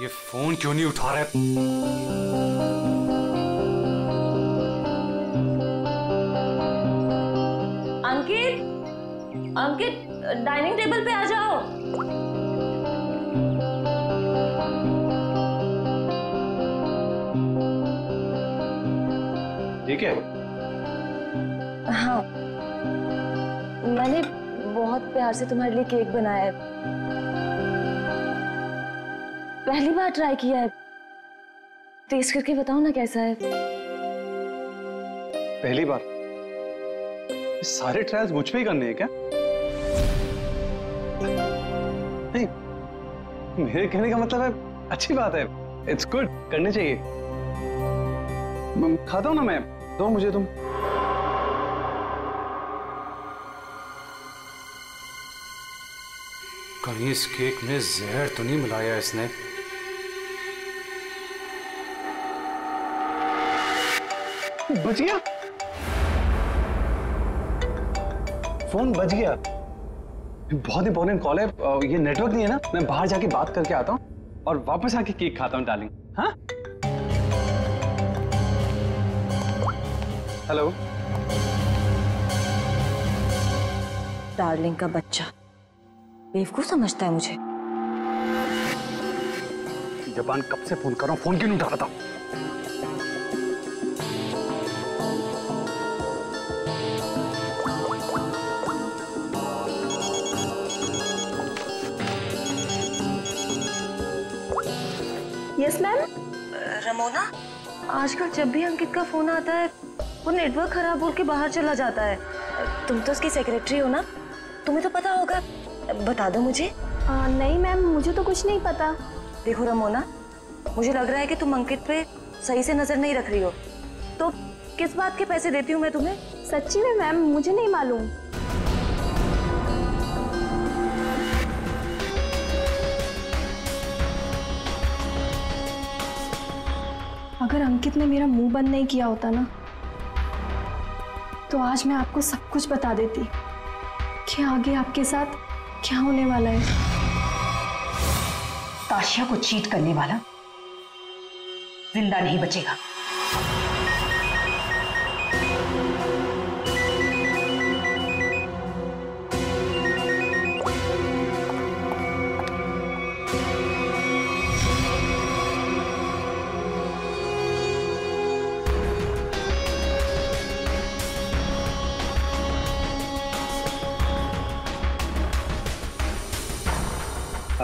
ये फ़ोन क्यों नहीं उठा रहे? अंकित? अंकित डाइनिंग टेबल पे आ जाओ। ठीक है। हाँ। मैंने बहुत प्यार से तुम्हारे लिए केक बनाया है। पहली बार ट्राई किया है। टेस्ट करके बताओ ना कैसा है। पहली बार? सारे ट्रायल्स मुझ पे ही करने हैं क्या? नहीं मेरे कहने का मतलब है अच्छी बात है। इट्स गुड करने चाहिए। मैं खाता हूँ ना मैं दो मुझे तुम। कहीं इस केक में जहर तो नहीं मिलाया इसने। बच गया? फ़ोन बच गया। बहुत इंपॉर्टेंट कॉल है। ये नेटवर्क नहीं है ना? मैं बाहर जाके बात करके आता हूँ और वापस आके केक खाता हूँ डार्लिंग हाँ? हेलो डार्लिंग का बच्चा। बेवकूफ़ समझता है मुझे। जबान कब से फ़ोन कर रहा हूँ? फ़ोन क्यों नहीं उठा रहा था यस मैम रमोना? आजकल जब भी अंकित का फ़ोन आता है वो नेटवर्क खराब बोल के बाहर चला जाता है। तुम तो उसकी सेक्रेटरी हो ना? तुम्हें तो पता होगा। बता दो मुझे। आ, नहीं मैम मुझे तो कुछ नहीं पता। देखो रमोना मुझे लग रहा है कि तुम अंकित पे सही से नज़र नहीं रख रही हो। तो किस बात के पैसे देती हूँ मैं तुम्हें? सच्ची में मैम मुझे नहीं मालूम। अगर अंकित ने मेरा मुँह बंद नहीं किया होता ना तो आज मैं आपको सब कुछ बता देती कि आगे आपके साथ क्या होने वाला है। ताशिया को चीट करने वाला ज़िंदा नहीं बचेगा।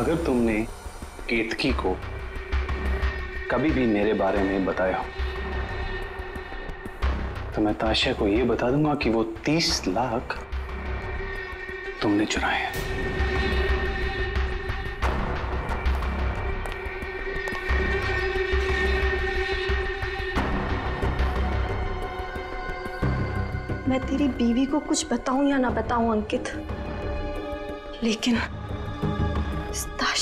अगर तुमने केतकी को कभी भी मेरे बारे में बताया हो तो मैं ताशा को यह बता दूँगा कि वो तीस लाख तुमने चुराए हैं। मैं तेरी बीवी को कुछ बताऊँ या ना बताऊँ, अंकित? लेकिन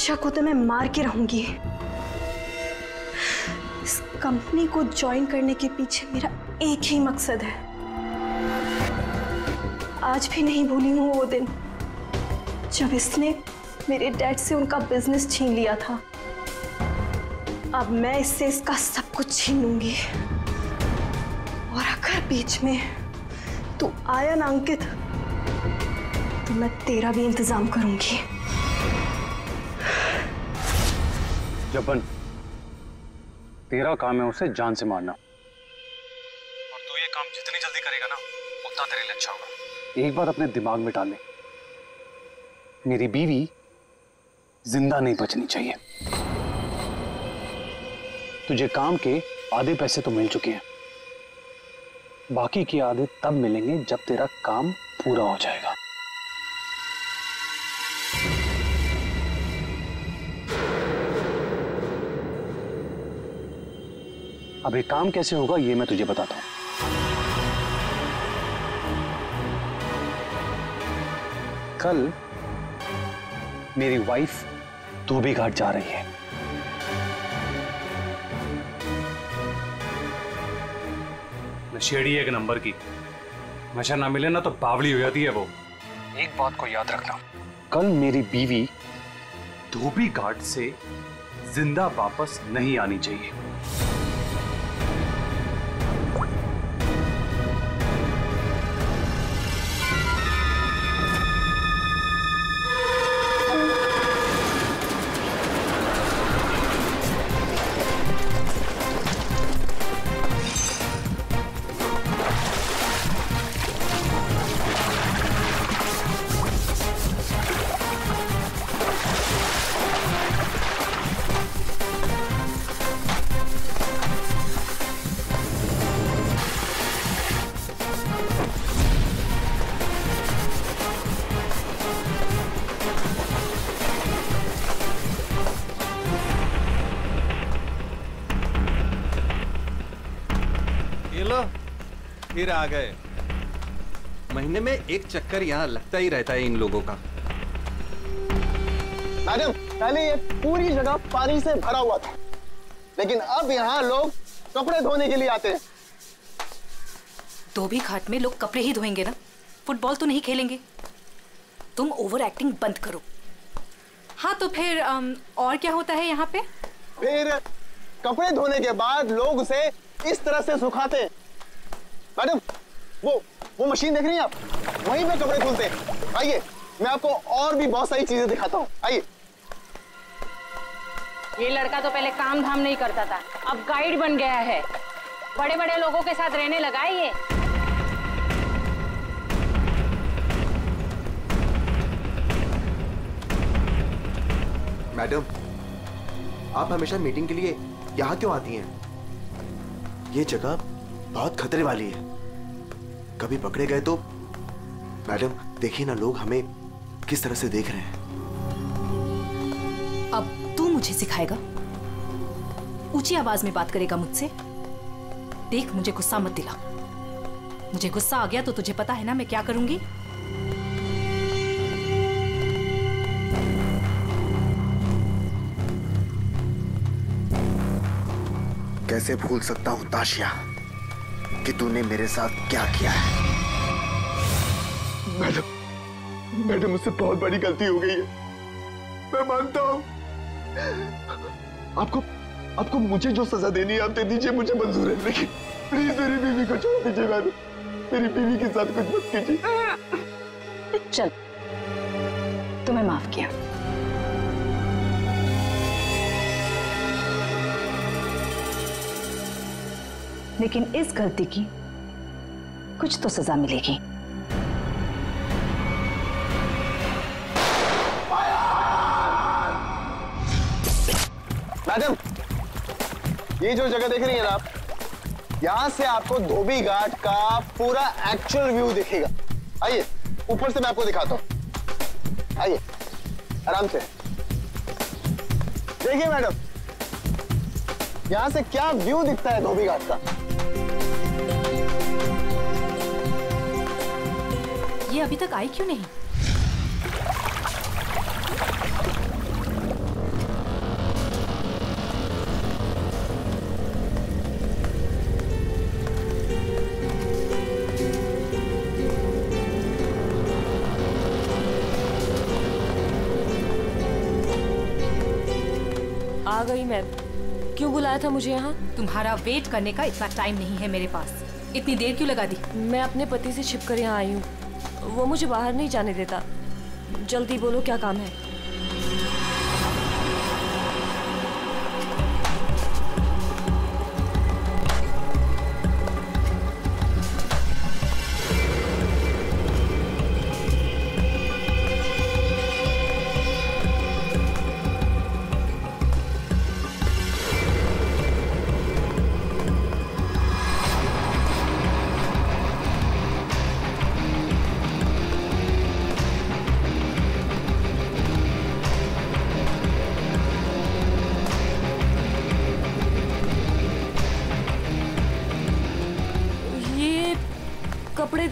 ताशा को तो मैं मार के रहूँगी। इस कंपनी को ज्वाइन करने के पीछे मेरा एक ही मकसद है। आज भी नहीं भूली हूँ वो दिन, जब इसने मेरे डैड से उनका बिज़नेस छीन लिया था। अब मैं इससे इसका सब कुछ छीन लूँगी। और अगर बीच में तू आया ना अंकित तो मैं तेरा भी इंतज़ाम करूँगी। जबन तेरा काम है उसे जान से मारना। और तू ये काम जितनी जल्दी करेगा ना उतना तेरे लिए अच्छा होगा। एक बात अपने दिमाग में डाल ले। मेरी बीवी ज़िंदा नहीं बचनी चाहिए। तुझे काम के आधे पैसे तो मिल चुके हैं। बाकी के आधे तब मिलेंगे जब तेरा काम पूरा हो जाएगा। अब ये काम कैसे होगा ये मैं तुझे बताता हूँ। कल मेरी वाइफ धोबी घाट जा रही है। नशेड़ी एक नंबर की। नशा ना मिले ना तो बावली हो जाती है वो। एक बात को याद रखना। कल मेरी बीवी धोबी घाट से ज़िंदा वापस नहीं आनी चाहिए। फिर आ गए। महीने में एक चक्कर यहाँ लगता ही रहता है इन लोगों का। मैडम पहले ये पूरी जगह पानी से भरा हुआ था। लेकिन अब यहाँ लोग कपड़े धोने के लिए आते हैं। धोबी घाट में लोग कपड़े ही धोएँगे ना? फुटबॉल तो नहीं खेलेंगे। तुम ओवर एक्टिंग बंद करो। हाँ तो फिर अम, और क्या होता है यहाँ पे? फिर कपड़े धोने के बाद लोग उसे इस तरह से सुखाते हैं। मैडम वो वो मशीन देख रही हैं आप? वहीं पे कपड़े धुलते हैं। आइए मैं आपको और भी बहुत सारी चीज़ें दिखाता हूँ। आइए। ये लड़का तो पहले काम धाम नहीं करता था अब गाइड बन गया है। बड़े बड़े लोगों के साथ रहने लगा है ये। मैडम आप हमेशा मीटिंग के लिए यहाँ क्यों आती हैं? ये जगह बहुत खतरे वाली है। कभी पकड़े गए तो मैडम देखिए ना लोग हमें किस तरह से देख रहे हैं। अब तू मुझे सिखाएगा? ऊँची आवाज़ में बात करेगा मुझसे? देख मुझे गुस्सा मत दिला। मुझे गुस्सा आ गया तो तुझे पता है ना मैं क्या करूँगी? कैसे भूल सकता हूँ ताशिया? कि तूने मेरे साथ क्या किया है? मैडम मैडम मुझसे बहुत बड़ी गलती हो गई है। मैं मानता हूँ। आपको आपको मुझे जो सजा देनी है आप दे दीजिए मुझे मंजूर है लेकिन प्लीज़ मेरी बीवी को छोड़ दीजिए मैडम। मेरी बीवी के साथ कुछ मत कीजिए। चल तुम्हें माफ़ किया। लेकिन इस गलती की कुछ तो सजा मिलेगी। मैडम, ये जो जगह देख रही है ना आप, यहाँ से आपको धोबी घाट का पूरा एक्चुअल व्यू दिखेगा। आइए, ऊपर से मैं आपको दिखाता हूँ। आइए, आराम से। देखिए मैडम, यहाँ से क्या व्यू दिखता है धोबी घाट का? ये अभी तक आई क्यों नहीं? आ गई मैं। क्यों बुलाया था मुझे यहाँ? तुम्हारा वेट करने का इतना टाइम नहीं है मेरे पास। इतनी देर क्यों लगा दी? मैं अपने पति से छिपकर यहाँ आई हूँ। वो मुझे बाहर नहीं जाने देता। जल्दी बोलो क्या काम है।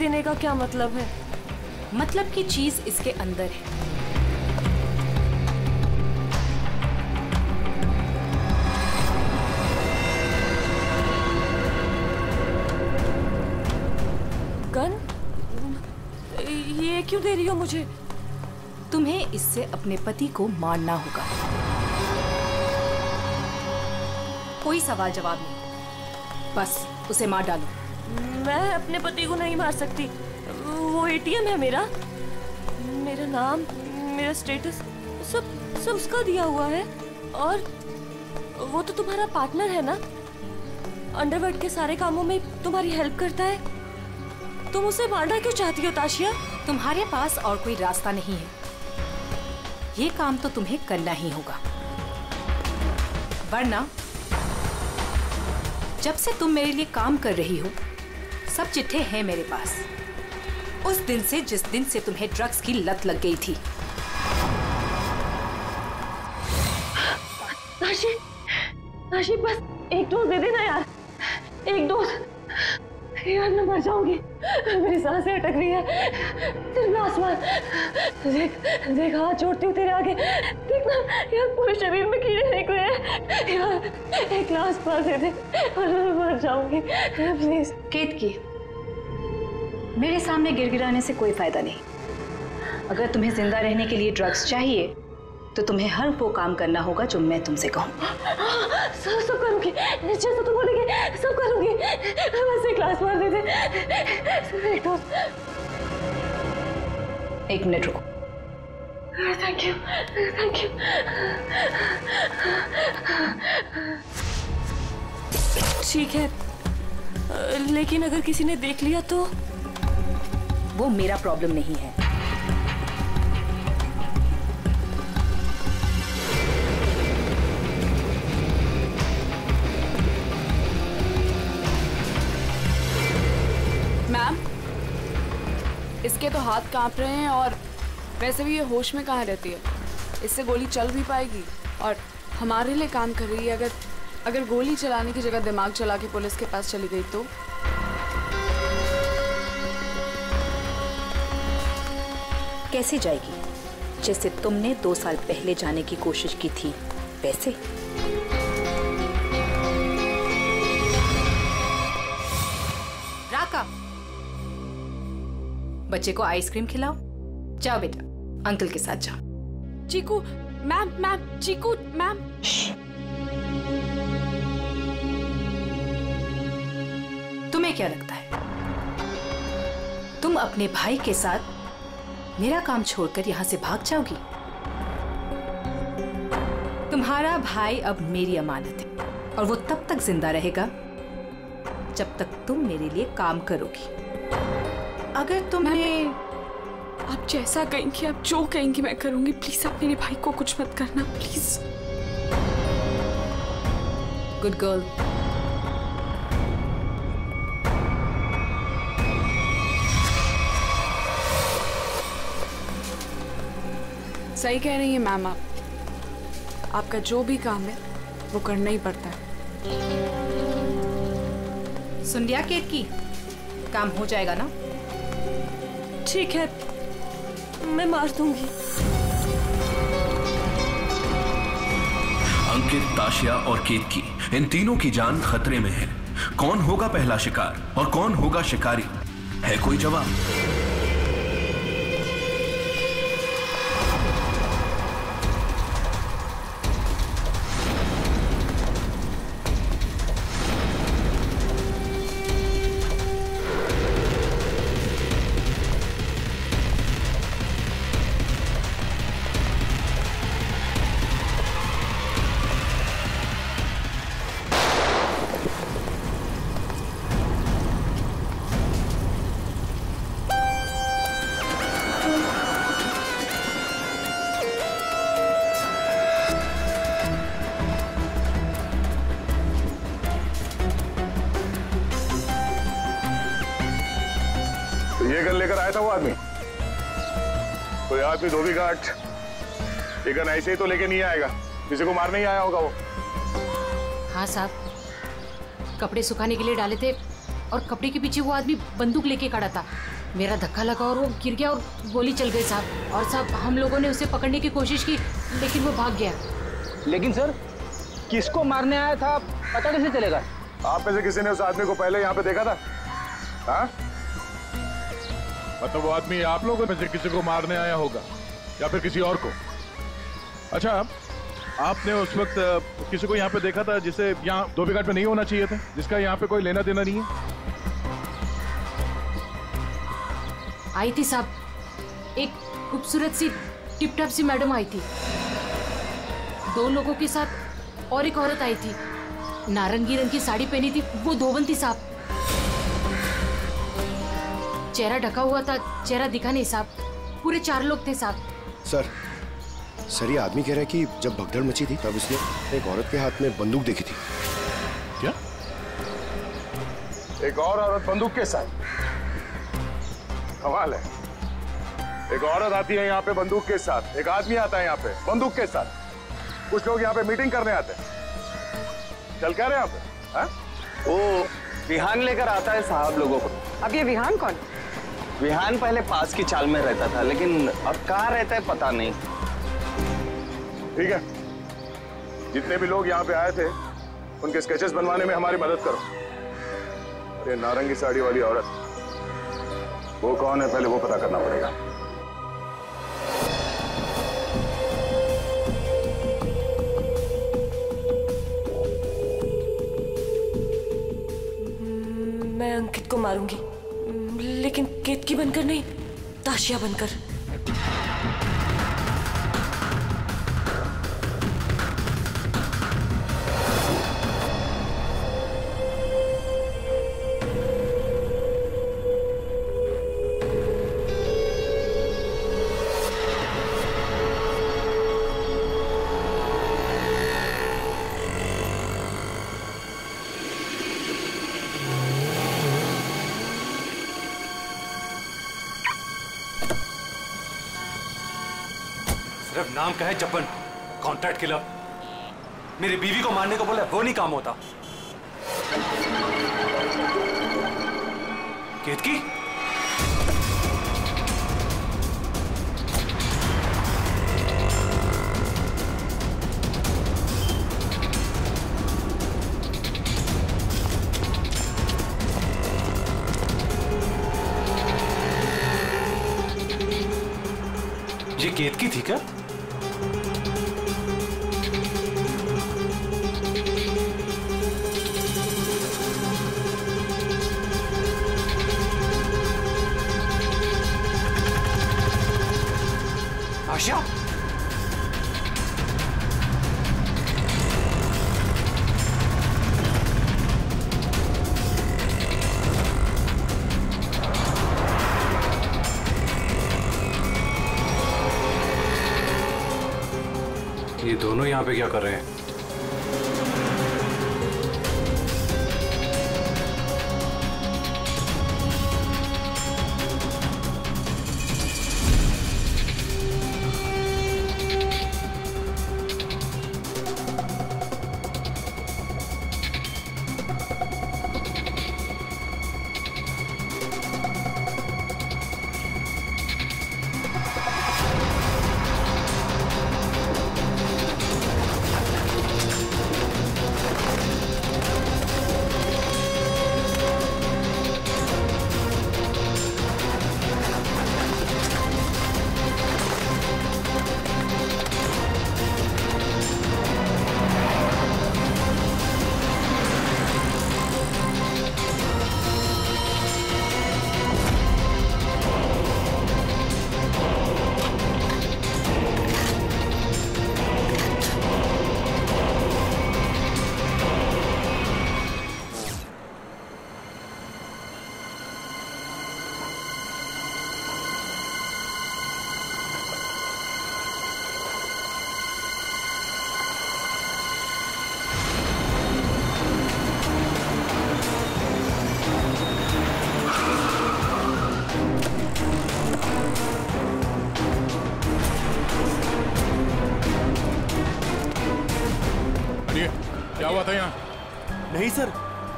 देने का क्या मतलब है? मतलब की चीज़ इसके अंदर है। गन? ये क्यों दे रही हो मुझे? तुम्हें इससे अपने पति को मारना होगा। कोई सवाल जवाब नहीं। बस उसे मार डालो। मैं अपने पति को नहीं मार सकती। वो एटीएम है मेरा। मेरा नाम, मेरा स्टेटस सब सब उसका दिया हुआ है। और वो तो तुम्हारा पार्टनर है ना? अंडरवर्ल्ड के सारे कामों में तुम्हारी हेल्प करता है। तुम उसे मारना क्यों चाहती हो, ताशिया? तुम्हारे पास और कोई रास्ता नहीं है। ये काम तो तुम्हें करना ही होगा। वरना, जब से तुम मेरे लिए काम कर रही हो सब चिट्ठे हैं मेरे पास। उस दिन से जिस दिन से तुम्हें ड्रग्स की लत लग गई थी। आशी, आशी बस एक डोज दे देना यार। एक डोज। यार मैं मर जाऊँगी। मेरी साँसें अटक रही है। आसमान। देख देख, हाथ जोड़ती हूँ तेरे आगे। देखना यार पूरे शरीर में कीड़े निकले हैं। यार एक ग्लास पास दे दे और मैं मर जाऊँगी। प्लीज़ केत की, मेरे सामने गिड़गिड़ाने से कोई फ़ायदा नहीं। अगर तुम्हें ज़िंदा रहने के लिए ड्रग्स चाहिए तो तुम्हें हर वो काम करना होगा जो मैं तुमसे कहूँ। सब सब करूँगी। जैसा तुम बोलेंगे सब करूँगी। बस एक ग्लास मार दे दे एक डोज एक मिनट रुको। थैंक यू थैंक यू ठीक है। लेकिन अगर किसी ने देख लिया तो? वो मेरा प्रॉब्लम नहीं है। इसके तो हाथ काँप रहे हैं और वैसे भी ये होश में कहाँ रहती है? इससे गोली चल भी पाएगी और हमारे लिए काम कर रही है। अगर अगर गोली चलाने की जगह दिमाग चला के पुलिस के पास चली गई तो? कैसे जाएगी? जैसे तुमने दो साल पहले जाने की कोशिश की थी, वैसे बच्चे को आइसक्रीम खिलाओ। जाओ बेटा, अंकल के साथ जाओ। Chiku, ma'am ma'am, Chiku, ma'am. तुम्हें क्या लगता है? तुम अपने भाई के साथ मेरा काम छोड़कर यहाँ से भाग जाओगी? तुम्हारा भाई अब मेरी अमानत है, और वो तब तक ज़िंदा रहेगा जब तक तुम मेरे लिए काम करोगी। अगर तुम्हें आप जैसा कहेंगी आप जो कहेंगी मैं करूँगी प्लीज़ आप मेरे भाई को कुछ मत करना प्लीज़ गुड गर्ल सही कह रही है मैम आप। आपका जो भी काम है वो करना ही पड़ता है। सुन लिया केत की? काम हो जाएगा ना? ठीक है, मैं मार दूँगी। अंकित, ताशिया और केतकी इन तीनों की जान खतरे में है। कौन होगा पहला शिकार और कौन होगा शिकारी? है कोई जवाब? कोई आदमी धोबी घाट ये गन ऐसे ही तो लेके नहीं आएगा। किसी को मारने ही आया होगा वो। हाँ साहब कपड़े सुखाने के लिए डाले थे और कपड़े के पीछे वो आदमी बंदूक लेके खड़ा था। मेरा धक्का लगा और वो गिर गया और गोली चल गई साहब। और साहब हम लोगों ने उसे पकड़ने की कोशिश की लेकिन वो भाग गया। लेकिन सर किसको मारने आया था? पता कैसे चलेगा आप में से किसी ने उस आदमी को पहले यहाँ पे देखा था? हाँ? मतलब वो आदमी आप लोगों में से किसी को मारने आया होगा, या फिर किसी और को। अच्छा आपने उस वक्त किसी को यहाँ पे देखा था जिसे यहाँ धोबी घाट पे नहीं होना चाहिए था, जिसका यहाँ पे कोई लेना देना नहीं है? आई थी साहब। एक खूबसूरत सी टिप टॉप सी मैडम आई थी। दो लोगों के साथ और एक औरत आई थी। नारंगी रंग की साड़ी पहनी थी, वो धोबन थी साहब। चेहरा ढका हुआ था चेहरा दिखा नहीं साहब। पूरे चार लोग थे साहब। सर सर ये आदमी कह रहा है कि जब भगदड़ मची थी तब इसने एक औरत के हाथ में बंदूक देखी थी। क्या? एक और औरत बंदूक के साथ। कमाल है। एक औरत आती है यहाँ पे बंदूक के साथ। एक आदमी आता है यहाँ पे बंदूक के साथ। कुछ लोग यहाँ पे मीटिंग करने आते हैं। चल क्या रहे हैं यहाँ पे हाँ? वो विहान लेकर आता है साहब लोगों को। अब ये विहान कौन विहान पहले पास की चाल में रहता था लेकिन अब कहाँ रहता है पता नहीं। ठीक है। जितने भी लोग यहाँ पे आए थे उनके स्केचेस बनवाने में हमारी मदद करो। अरे नारंगी साड़ी वाली औरत। वो कौन है? पहले वो पता करना पड़ेगा। मैं अंकित को मारूँगी। लेकिन केतकी बनकर नहीं ताशिया बनकर का है जपन कॉन्ट्रैक्ट किलर मेरी बीवी को मारने को बोला, वो नहीं काम होता। केतकी ये केतकी थी क्या? ये दोनों यहाँ पे क्या कर रहे हैं?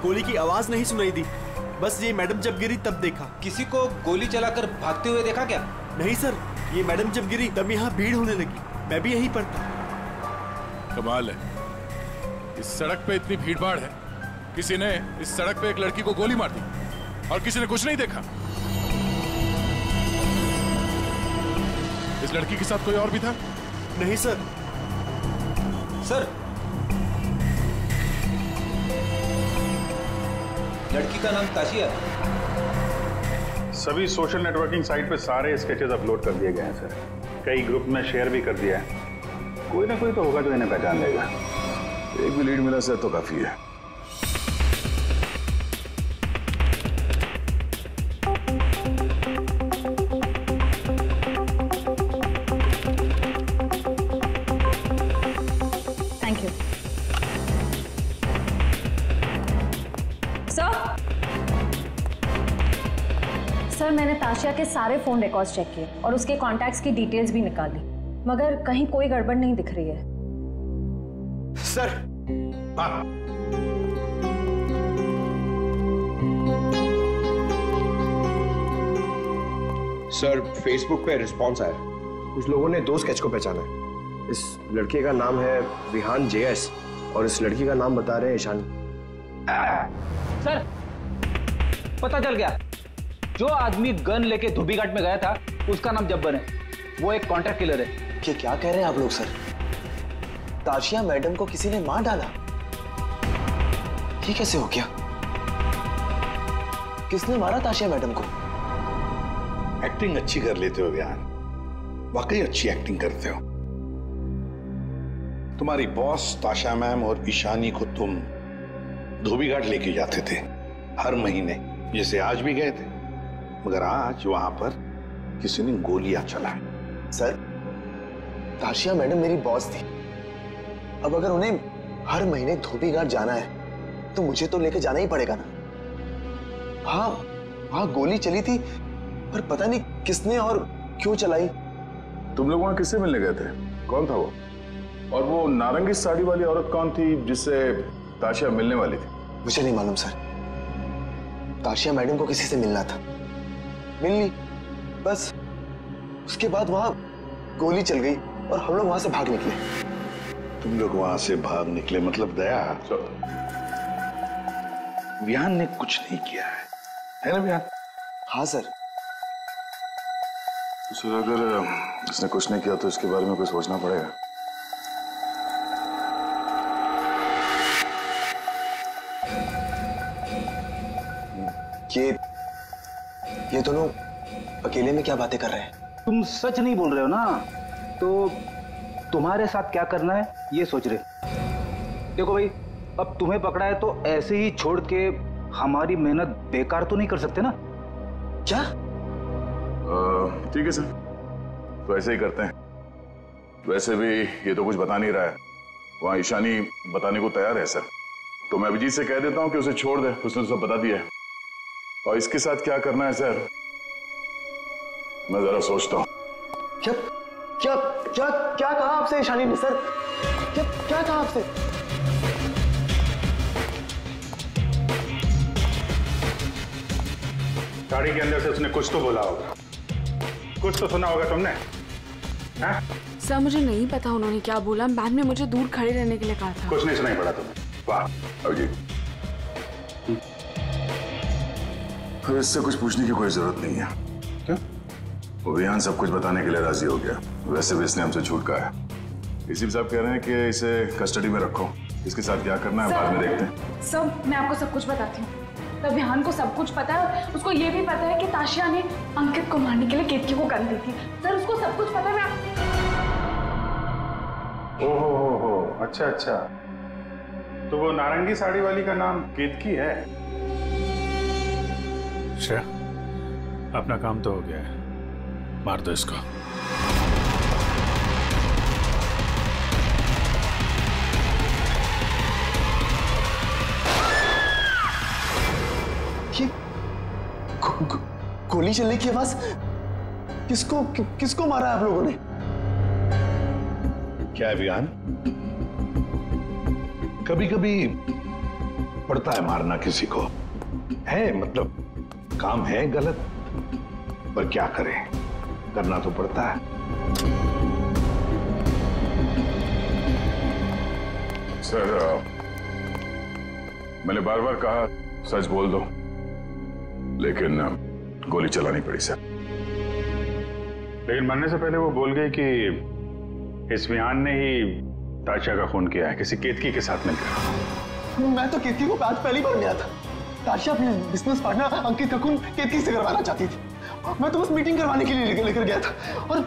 गोली की आवाज़ नहीं सुनाई दी। बस ये मैडम जब गिरी तब देखा। किसी को गोली चलाकर भागते हुए देखा क्या? नहीं सर ये मैडम जब गिरी तब यहाँ भीड़ होने लगी। मैं भी यहीं पर था। कमाल है। इस सड़क पे इतनी भीड़ भाड़ है। किसी ने इस सड़क पे एक लड़की को गोली मार दी और किसी ने कुछ नहीं देखा। इस लड़की के साथ कोई और भी था? नहीं सर। सर लड़की का नाम ताशिया सभी सोशल नेटवर्किंग साइट पे सारे स्केचेस अपलोड कर दिए गए हैं सर कई ग्रुप में शेयर भी कर दिया है। कोई ना कोई तो होगा जो इन्हें पहचान लेगा। एक भी लीड मिला सर तो काफ़ी है। सर मैंने ताशिया के सारे फ़ोन रिकॉर्ड्स चेक किए और उसके कॉन्टैक्ट्स की डिटेल्स भी निकाल निकाली मगर कहीं कोई गड़बड़ नहीं दिख रही है। सर हाँ सर फेसबुक पे रिस्पॉन्स आया। कुछ लोगों ने दो स्केच को पहचाना है। इस लड़के का नाम है विहान जेएस और इस लड़की का नाम बता रहे हैं ईशानी। सर पता चल गया। जो आदमी गन लेके धोबी घाट में गया था उसका नाम जब्बर है। वो एक कॉन्ट्रैक्ट किलर है। ये क्या कह रहे हैं आप लोग सर? ताशिया मैडम को किसी ने मार डाला? ये कैसे हो गया? किसने मारा ताशिया मैडम को? एक्टिंग अच्छी कर लेते हो ज्ञान वाकई अच्छी एक्टिंग करते हो। तुम्हारी बॉस ताशा मैम और ईशानी को तुम धोबी घाट लेके जाते थे हर महीने जैसे आज भी गए थे। मगर आज वहाँ पर किसी ने गोलियाँ चलाई। सर ताशिया मैडम मेरी बॉस थी। अब अगर उन्हें हर महीने धोबी घाट जाना है तो मुझे तो लेके जाना ही पड़ेगा ना। हाँ वहाँ गोली चली थी पर पता नहीं किसने और क्यों चलाई। तुम लोग वहाँ किससे मिलने गए थे? कौन था वो? और वो नारंगी साड़ी वाली औरत कौन थी जिससे ताशिया मिलने वाली थी? मुझे नहीं मालूम सर। ताशिया मैडम को किसी से मिलना था। मिल ली बस। उसके बाद वहाँ गोली चल गई और हम लोग वहाँ से भाग निकले। तुम लोग वहाँ से भाग निकले मतलब दया? विहान ने कुछ नहीं किया है। है ना विहान? हाँ सर। सर अगर इसने कुछ नहीं किया तो इसके बारे में कुछ सोचना पड़ेगा। ये ये दोनों अकेले में क्या बातें कर रहे हैं? तुम सच नहीं बोल रहे हो ना? तो तुम्हारे साथ क्या करना है ये सोच रहे। देखो भाई अब तुम्हें पकड़ा है तो ऐसे ही छोड़ के हमारी मेहनत बेकार तो नहीं कर सकते ना? क्या? ठीक है सर। तो ऐसे ही करते हैं। वैसे भी ये तो कुछ बता नहीं रहा है। वहाँ ईशानी बताने को तैयार है सर। तो मैं अभिजीत से कह देता हूँ कि उसे छोड़ दे। उसने तो सब बता दिया है। और इसके साथ क्या करना है सर? मैं जरा सोचता हूँ। क्या क्या क्या क्या कहा आपसे ईशानी ने सर? क्या क्या कहा आपसे? गाड़ी के अंदर से उसने कुछ तो बोला होगा। कुछ तो सुना होगा तुमने हाँ? सर मुझे नहीं पता उन्होंने क्या बोला। मैम ने मुझे दूर खड़े रहने के लिए कहा था। कुछ नहीं सुनाई पड़ा तुम्हें। वाह अभिजीत अब इससे कुछ पूछने की कोई ज़रूरत नहीं है। क्या? वो विहान सब कुछ बताने के लिए राज़ी हो गया। वैसे भी इसने हमसे छूट कहा है। इसी साहब कह रहे हैं कि इसे कस्टडी में रखो। इसके साथ क्या करना है बाद में देखते हैं। सर मैं आपको सब कुछ बताती हूँ। तब विहान को सब कुछ पता है। उसको ये भी पता है कि ताशिया ने अंकित को मारने के लिए केतकी को गन दी थी। सर उसको सब कुछ पता है। मैं आप- ओ हो हो हो अच्छा अच्छा। तो वो नारंगी साड़ी वाली का नाम केतकी है? श्रेया अपना काम तो हो गया है। मार दो इसको। ये गोली चलने की आवाज़? किसको कि, किसको मारा आप लोगों ने? क्या है विहान कभी कभी पड़ता है मारना किसी को। है मतलब काम है गलत पर क्या करें? करना तो पड़ता है। सर मैंने बार बार कहा सच बोल दो। लेकिन गोली चलानी पड़ी सर। लेकिन मरने से पहले वो बोल गई कि इस विहान ने ही ताशा का खून किया है। किसी केतकी के साथ मिलकर। मैं तो केतकी को आज पहली बार मिला था। ताशा अपने बिज़नेस पार्टनर अंकित का खून केतकी से करवाना चाहती थी। मैं तो बस मीटिंग करवाने के लिए लेकर गया था और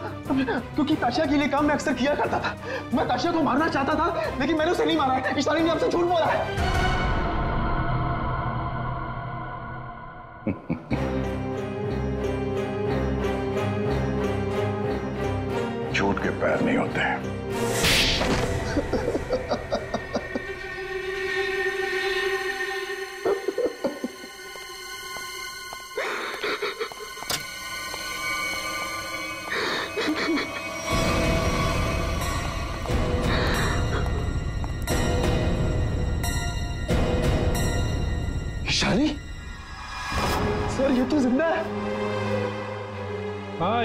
क्योंकि ताशा के लिए काम मैं अक्सर किया करता था। मैं ताशा को मारना चाहता था, लेकिन मैंने उसे नहीं मारा। ईशानी ने आपसे झूठ बोला है। झूठ के पैर नहीं होते। ईशानी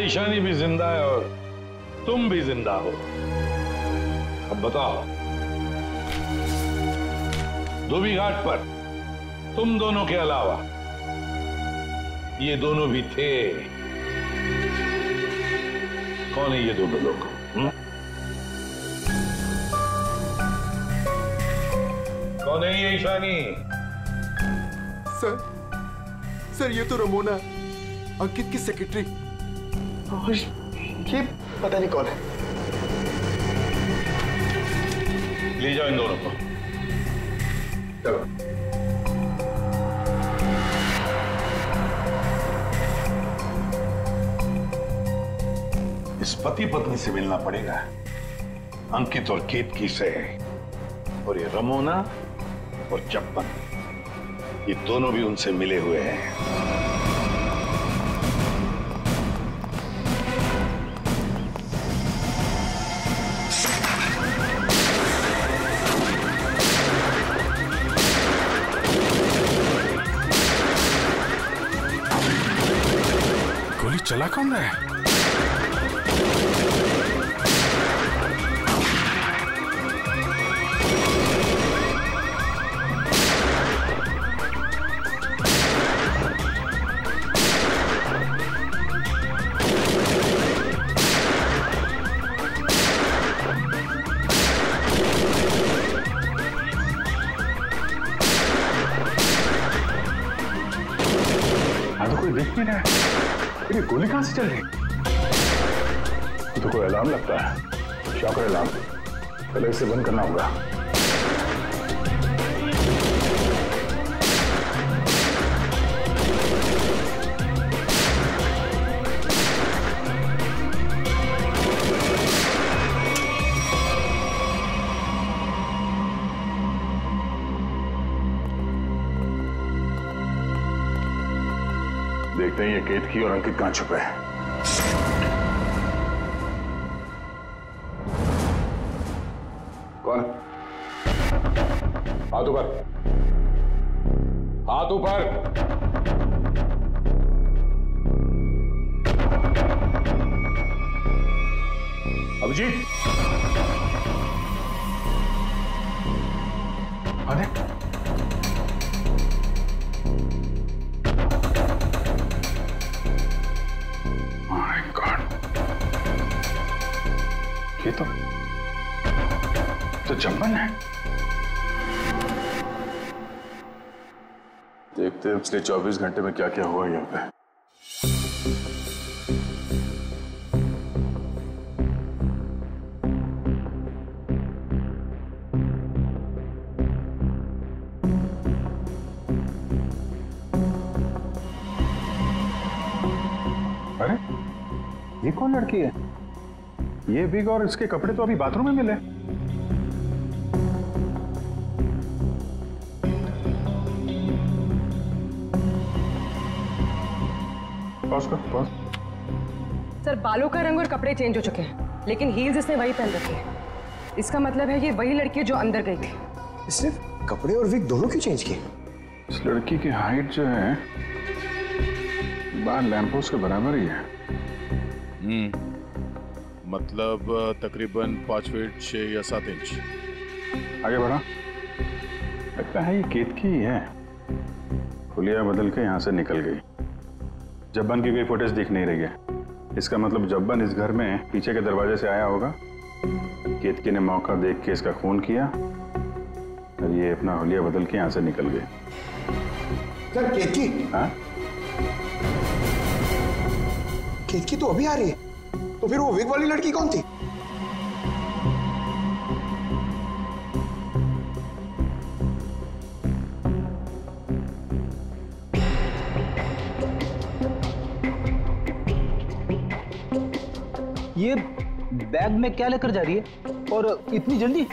ईशानी भी ज़िंदा है और तुम भी ज़िंदा हो। अब बताओ, धोबी घाट पर तुम दोनों के अलावा ये दोनों भी थे। कौन है ये दोनों लोग? हुँ? कौन है ये ईशानी? सर सर, ये तो रमोना, अंकित की सेक्रेटरी और ये पता नहीं कौन है। ले जाओ इन दोनों को। चलो। इस पति पत्नी से मिलना पड़ेगा। अंकित और केतकी से और ये रमोना और चप्पन ये दोनों भी उनसे मिले हुए हैं। गोली चला कौन केतकी और अंकित कहाँ छुपे हैं? कौन? हाथ ऊपर। हाथ ऊपर। अभिजीत। अरे ये तो तो जम्बन है। देखते हैं पिछले 24 घंटे में क्या क्या हुआ यहाँ पे। अरे ये कौन लड़की है? ये बिग और इसके कपड़े तो अभी बाथरूम में मिले। पॉज कर पॉज सर बालों का रंग और कपड़े चेंज हो चुके हैं लेकिन हील्स इसने वही पहन रखी है। इसका मतलब है ये वही लड़की है जो अंदर गई थी। इसने कपड़े और विग दोनों क्यों चेंज किए? इस लड़की की हाइट जो है बाल लैंपोस के बराबर ही है। हम्म। मतलब तकरीबन पाँच फीट छः या सात इंच। आगे बढ़ा। लगता है ये केतकी ही है। खुलिया बदल के यहाँ से निकल गई। जब्बन की कोई फुटेज दिख नहीं रही है। इसका मतलब जब्बन इस घर में पीछे के दरवाजे से आया होगा केतकी ने मौका देख के इसका खून किया और ये अपना हुलिया बदल के यहाँ से निकल गए सर केतकी हाँ? केतकी तो अभी आ रही है। तो फिर वो विग वाली लड़की कौन थी? ये बैग में क्या लेकर जा रही है? और इतनी जल्दी?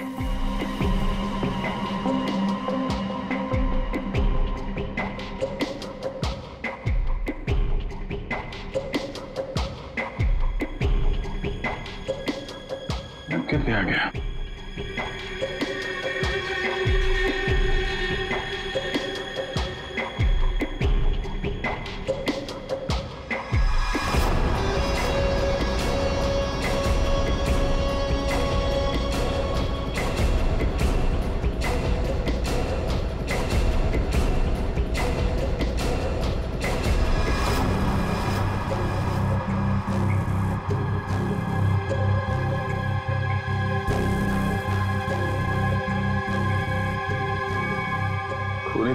भी आ गया।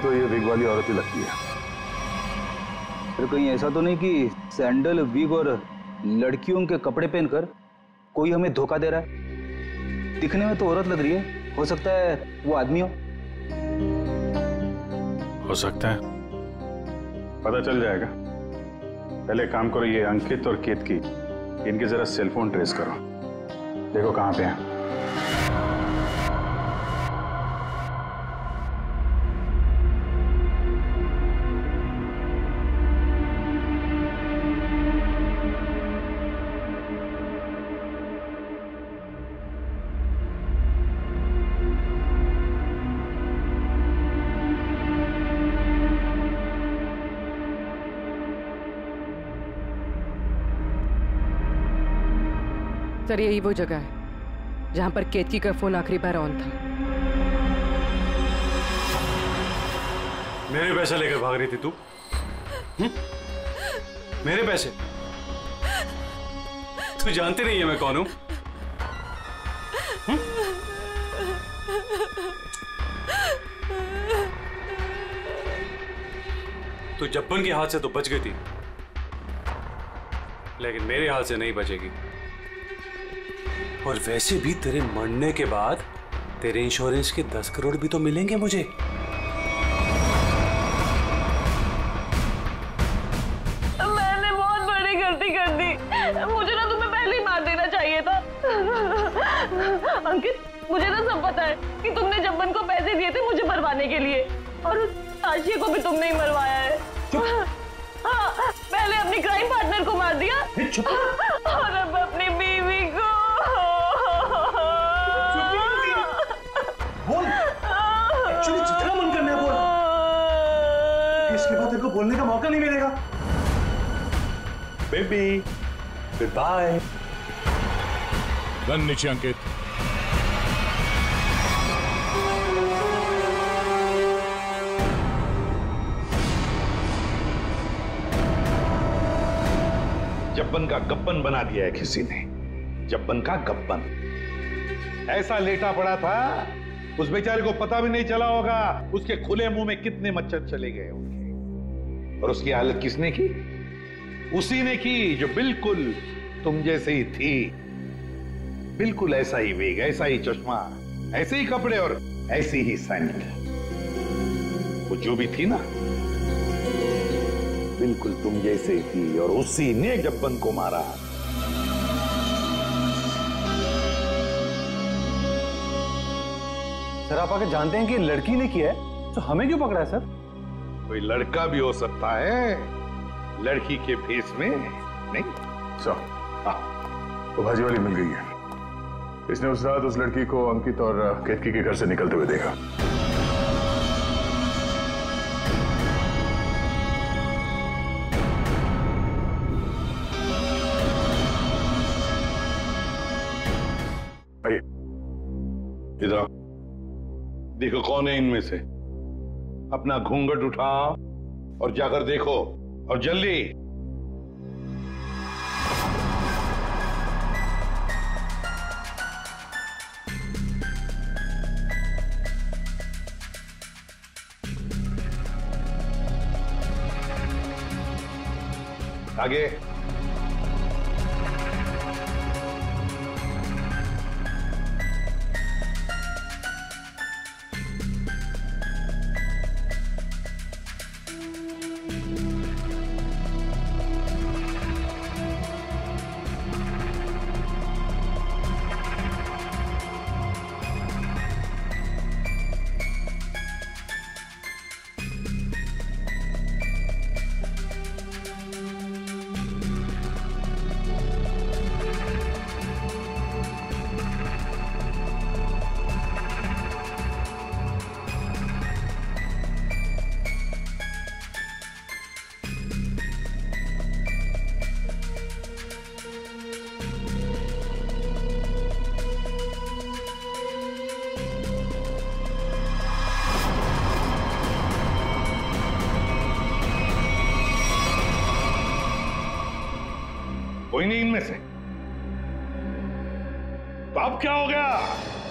तो ये विग वाली औरत ही लगती है। फिर कहीं ऐसा तो नहीं कि सैंडल विग और लड़कियों के कपड़े पहनकर कोई हमें धोखा दे रहा है। दिखने में तो औरत लग रही है। हो सकता है वो आदमी हो। हो सकता है। पता चल जाएगा। पहले एक काम करो ये अंकित और केतकी इनके जरा सेलफोन ट्रेस करो। देखो कहाँ पे हैं। सर यही वो जगह है, जहाँ पर केतकी का फ़ोन आखिरी बार ऑन था। मेरे पैसे लेकर भाग रही थी तू? मेरे पैसे? तू जानती नहीं है मैं कौन हूँ? हम्म? तू जब्बन के हाथ से तो बच गई थी, लेकिन मेरे हाथ से नहीं बचेगी। और वैसे भी तेरे मरने के बाद तेरे इंश्योरेंस के दस करोड़ भी तो मिलेंगे मुझे। मैंने बहुत बड़ी गलती कर दी। मुझे ना तुम्हें पहले ही मार देना चाहिए था। अंकित मुझे ना सब पता है कि तुमने जब्बन को पैसे दिए थे मुझे मरवाने के लिए। और उस आशिया को भी तुमने ही मरवाया है। हाँ, पहले अपनी क्राइम पार्टनर को मार दिया। इसके बाद तेरे को बोलने का मौका नहीं मिलेगा। बेबी गुड बाय गन नीचे अंकित। जब्बन का गब्बन बना दिया है किसी ने। जब्बन का गब्बन। ऐसा लेटा पड़ा था उस बेचारे को पता भी नहीं चला होगा उसके खुले मुँह में कितने मच्छर चले गए होंगे। और उसकी हालत किसने की? उसी ने की जो बिल्कुल तुम जैसे ही थी। बिल्कुल ऐसा ही वेग, ऐसा ही चश्मा, ऐसे ही कपड़े और ऐसी ही सैनिक वो जो भी थी ना, बिल्कुल तुम जैसे ही थी और उसी ने जब्बन को मारा। सर, आप आके जानते हैं कि लड़की ने किया है? तो हमें क्यों पकड़ा है, सर? कोई लड़का भी हो सकता है लड़की के फेस में नहीं? सो वो भाजी वाली मिल गई है। इसने उस रात उस लड़की को अंकित और केतकी के घर से निकलते हुए देखा। इधर देखो कौन है इनमें से? अपना घूंघट उठा और जाकर देखो और जल्दी। आगे।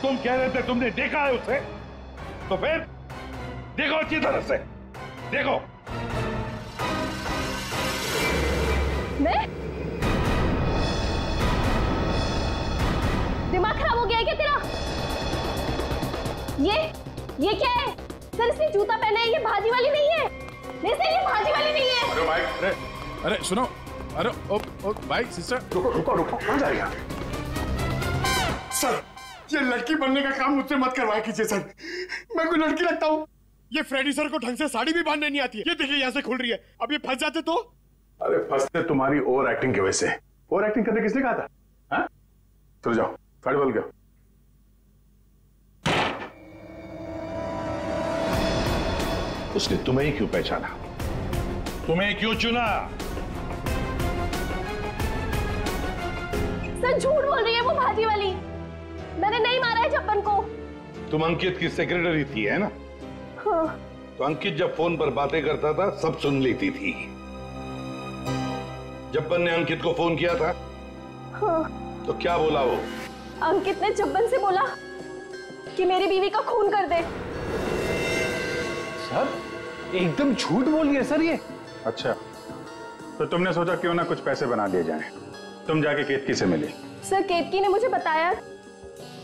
तुम कह रहे थे तुमने देखा है उसे तो फिर देखो अच्छी तरह से देखो मैं दिमाग खराब हो गया है क्या तेरा ये ये क्या है सर इसने जूता पहना है ये भाजी वाली नहीं है नहीं सर ये भाजी वाली नहीं है अरे भाई अरे अरे सुनो अरे ओ, ओ भाई सिस्टर रुको रुको रुको कहाँ जा रही है सर ये लड़की बनने का काम मुझसे मत करवाया कीजिए सर। मैं कोई लड़की लगता हूँ। ये फ्रेडी सर को ढंग से साड़ी भी बांधने नहीं आती है। ये देखिए यहाँ से खुल रही है। अब ये फंस जाते तो? अरे फंसते तुम्हारी ओवर एक्टिंग की वजह से। ओवर एक्टिंग करने किसने कहा था? हाँ? चलो जाओ। साड़ी बोल गया उसने तुम्हें ही क्यों पहचाना? तुम्हें क्यों चुना? सर झूठ बोल रही है वो भाजी वाली। मैंने नहीं मारा है जब्बन को। तुम अंकित की सेक्रेटरी थी है ना? हाँ। तो अंकित जब फ़ोन पर बातें करता था सब सुन लेती थी। जब्बन ने अंकित को फ़ोन किया था हाँ। तो क्या बोला वो? अंकित ने जब्बन से बोला कि मेरी बीवी का खून कर दे। सर एकदम झूठ बोल है सर ये। अच्छा तो तुमने सोचा क्यों ना कुछ पैसे बना दिए जाएँ? तुम जाके केतकी से मिली। सर केतकी ने मुझे बताया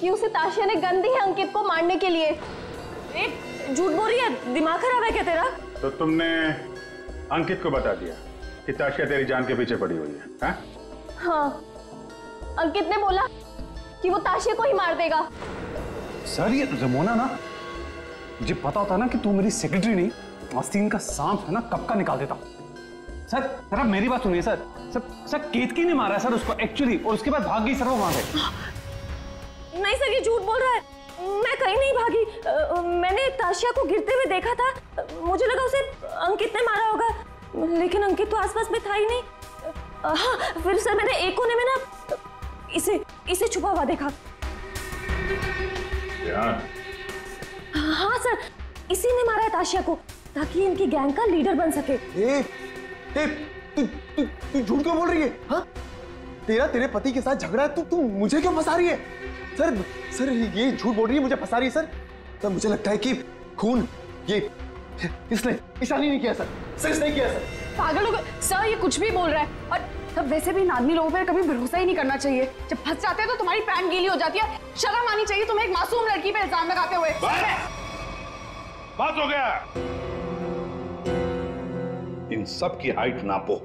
कि उसे ताशिया ने गन दी है अंकित को मारने के लिए। झूठ बोल रही है? दिमाग खराब है क्या तेरा? तो तुमने अंकित को बता दिया कि ताशिया तेरी जान के पीछे पड़ी हुई है हाँ? हाँ। अंकित ने बोला कि वो ताशिया को ही मार देगा। सर ये रमोना ना। मुझे पता होता ना कि तू मेरी सेक्रेटरी नहीं आस्तीन का सांप है ना कब का निकाल देता। सर सर आप मेरी बात सुनिए सर। सर सर केतकी ने मारा है सर उसको एक्चुअली और उसके बाद भाग गई सर वो वहाँ से नहीं सर ये झूठ बोल रहा है। मैं कहीं नहीं भागी। मैंने ताशिया को गिरते हुए देखा था। मुझे लगा उसे अंकित ने मारा होगा। लेकिन अंकित तो आसपास में था ही नहीं। हाँ फिर सर मैंने एक कोने में ना इसे इसे छुपा हुआ देखा। यार। हाँ सर इसी ने मारा है ताशिया को ताकि इनकी गैंग का लीडर बन सके। ए, ए, तू झूठ क्यों बोल रही है? हाँ? तेरा तेरे पति के साथ झगड़ा है तू तू मुझे क्यों फंसा रही है? सर सर ये झूठ बोल रही है मुझे फंसा रही है सर। सर मुझे लगता है कि खून ये इसने ईशानी नहीं किया सर। सर इसने किया सर। पागल हो गए। सर ये कुछ भी बोल रहा है। और तब वैसे भी इन आदमी लोगों पर कभी भरोसा ही नहीं करना चाहिए। जब फंस जाते हैं तो तुम्हारी पैंट गीली हो जाती है। शर्म आनी चाहिए तुम्हें एक मासूम लड़की पे इल्ज़ाम लगाते हुए। बात हो गया। इन सब की height नापो।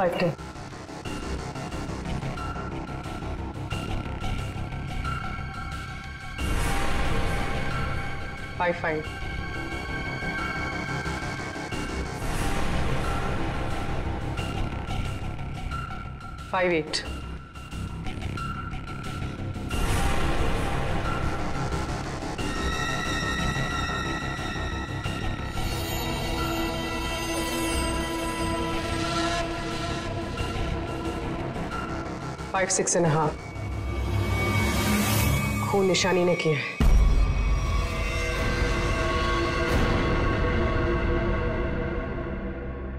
Five ten five five five eight five six and half खून निशानी ने किया है।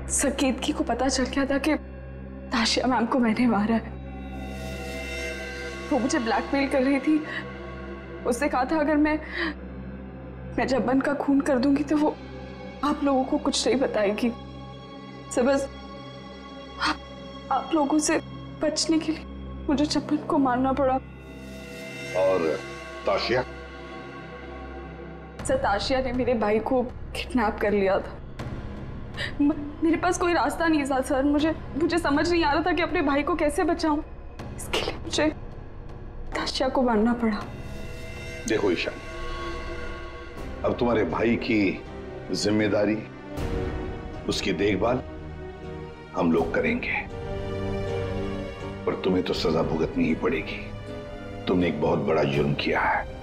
सर केतकी को पता चल गया था कि ताशिया मैम को मैंने मारा है। वो मुझे ब्लैकमेल कर रही थी। उससे कहा था अगर मैं मैं जब्बन का खून कर दूँगी तो वो आप लोगों को कुछ नहीं बताएगी। से बस आप, आप लोगों से बचने के लिए मुझे जब्बन को मारना पड़ा। और ताशिया? सताशिया ने मेरे भाई को किडनैप कर लिया था। मेरे पास कोई रास्ता नहीं था सर। मुझे मुझे समझ नहीं आ रहा था कि अपने भाई को कैसे बचाऊं। इसके लिए मुझे ताशिया को मारना पड़ा। देखो ईशा अब तुम्हारे भाई की ज़िम्मेदारी उसकी देखभाल हम लोग करेंगे। पर तुम्हें तो सजा भुगतनी ही पड़ेगी। तुमने एक बहुत बड़ा जुर्म किया है।